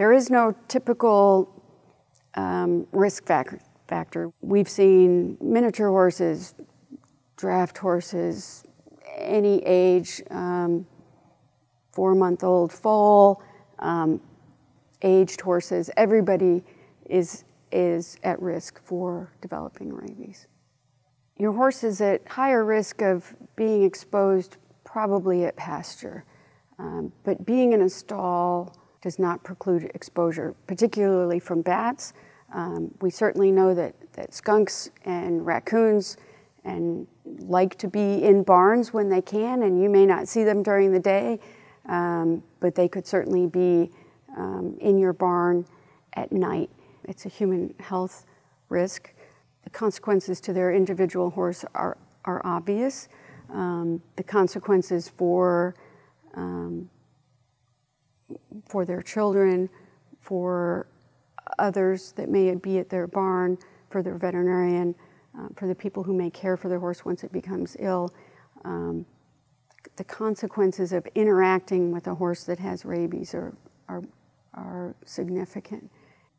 There is no typical um, risk factor. We've seen miniature horses, draft horses, any age, um, four month old foal, um, aged horses, everybody is, is at risk for developing rabies. Your horse is at higher risk of being exposed probably at pasture, um, but being in a stall does not preclude exposure, particularly from bats. Um, we certainly know that, that skunks and raccoons and like to be in barns when they can, and you may not see them during the day, um, but they could certainly be um, in your barn at night. It's a human health risk. The consequences to their individual horse are, are obvious. Um, the consequences for, um, for their children, for others that may be at their barn, for their veterinarian, uh, for the people who may care for their horse once it becomes ill. Um, the consequences of interacting with a horse that has rabies are, are, are significant.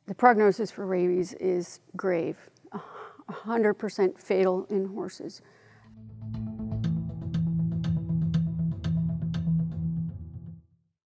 The prognosis for rabies is grave, 100% fatal in horses.